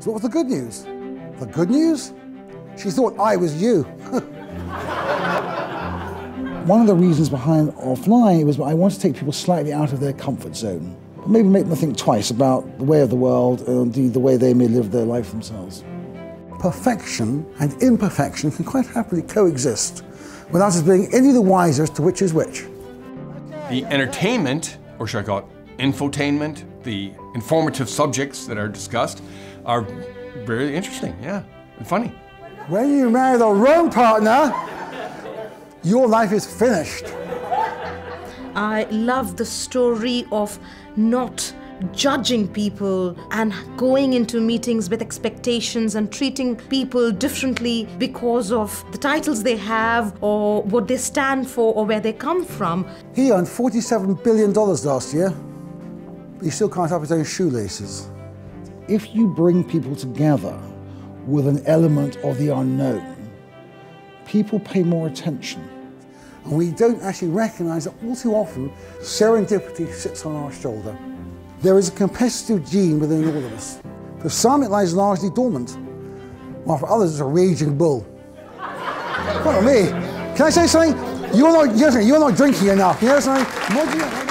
So what was the good news? The good news? She thought I was you. One of the reasons behind offline was I want to take people slightly out of their comfort zone. Maybe make them think twice about the way of the world and indeed the way they may live their life themselves. Perfection and imperfection can quite happily coexist without us being any the wiser as to which is which. The entertainment, or should I call it infotainment, the informative subjects that are discussed are very interesting, yeah, and funny. When you marry the wrong partner, your life is finished. I love the story of not judging people and going into meetings with expectations and treating people differently because of the titles they have or what they stand for or where they come from. He earned $47 billion last year, but he still can't up his own shoelaces. If you bring people together with an element of the unknown, people pay more attention. And we don't actually recognize that all too often serendipity sits on our shoulder. There is a competitive gene within all of us. For some, it lies largely dormant, while for others, it's a raging bull. Not me. Can I say something? You're not, you're not drinking enough. You know something?